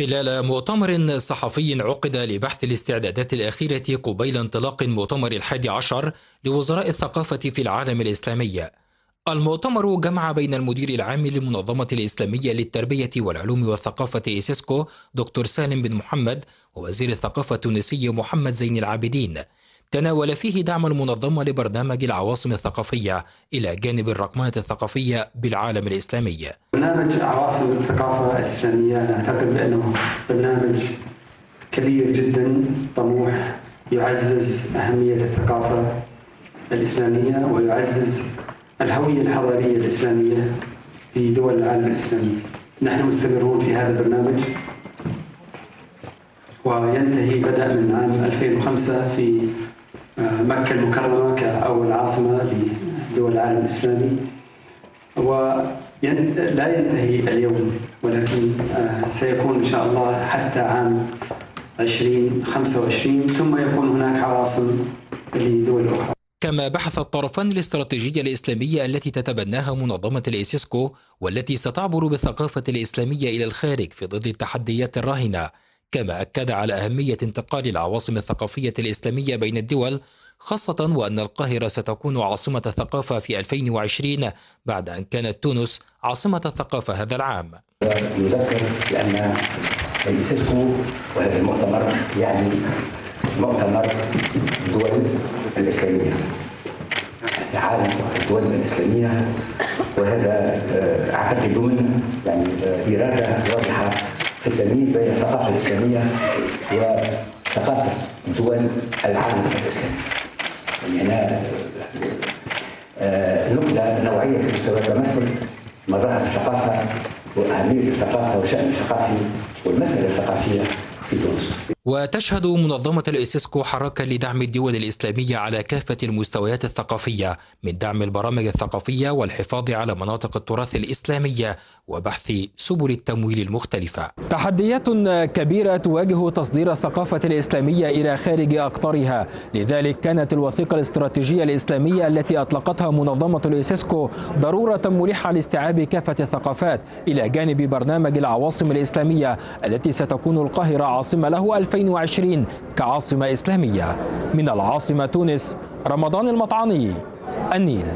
خلال مؤتمر صحفي عقد لبحث الاستعدادات الأخيرة قبيل انطلاق المؤتمر الحادي عشر لوزراء الثقافة في العالم الإسلامي. المؤتمر جمع بين المدير العام للمنظمة الإسلامية للتربية والعلوم والثقافة إيسيسكو دكتور سالم بن محمد ووزير الثقافة التونسي محمد زين العابدين. تناول فيه دعم المنظمة لبرنامج العواصم الثقافية إلى جانب الرقمنة الثقافية بالعالم الإسلامي. برنامج عواصم الثقافة الإسلامية أنا أعتقد بأنه برنامج كبير جدا طموح يعزز أهمية الثقافة الإسلامية ويعزز الهوية الحضارية الإسلامية في دول العالم الإسلامي. نحن مستمرون في هذا البرنامج وينتهي بدأ من عام 2005 في مكة المكرمة كأول عاصمة لدول العالم الإسلامي. ولا ينتهي اليوم ولكن سيكون إن شاء الله حتى عام 2025 ثم يكون هناك عواصم لدول أخرى. كما بحث الطرفان الاستراتيجية الإسلامية التي تتبناها منظمة الإيسيسكو والتي ستعبر بالثقافة الإسلامية إلى الخارج في ضد التحديات الراهنة. كما أكد على أهمية انتقال العواصم الثقافية الإسلامية بين الدول خاصة وأن القاهرة ستكون عاصمة الثقافة في 2020 بعد أن كانت تونس عاصمة الثقافة هذا العام. يذكر بأن الإيسيسكو وهذا المؤتمر يعني مؤتمر الدول الإسلامية عالم الدول الإسلامية وهذا أعتقد ضمن يعني إرادة واضحة في التمييز بين الثقافة الإسلامية وثقافة دول العالم الإسلامي. يعني هنا نقلة نوعية في مستوى التمثل مظاهر الثقافة وأهمية الثقافة والشأن الثقافي والمسألة الثقافية في تونس. وتشهد منظمة الإيسيسكو حركة لدعم الدول الإسلامية على كافة المستويات الثقافية من دعم البرامج الثقافية والحفاظ على مناطق التراث الإسلامية وبحث سبل التمويل المختلفة. تحديات كبيرة تواجه تصدير الثقافة الإسلامية إلى خارج أقطارها. لذلك كانت الوثيقة الاستراتيجية الإسلامية التي أطلقتها منظمة الإيسيسكو ضرورة ملحة لاستيعاب كافة الثقافات إلى جانب برنامج العواصم الإسلامية التي ستكون القاهرة عاصمة له 2020 كعاصمة إسلامية. من العاصمة تونس رمضان المطعني النيل.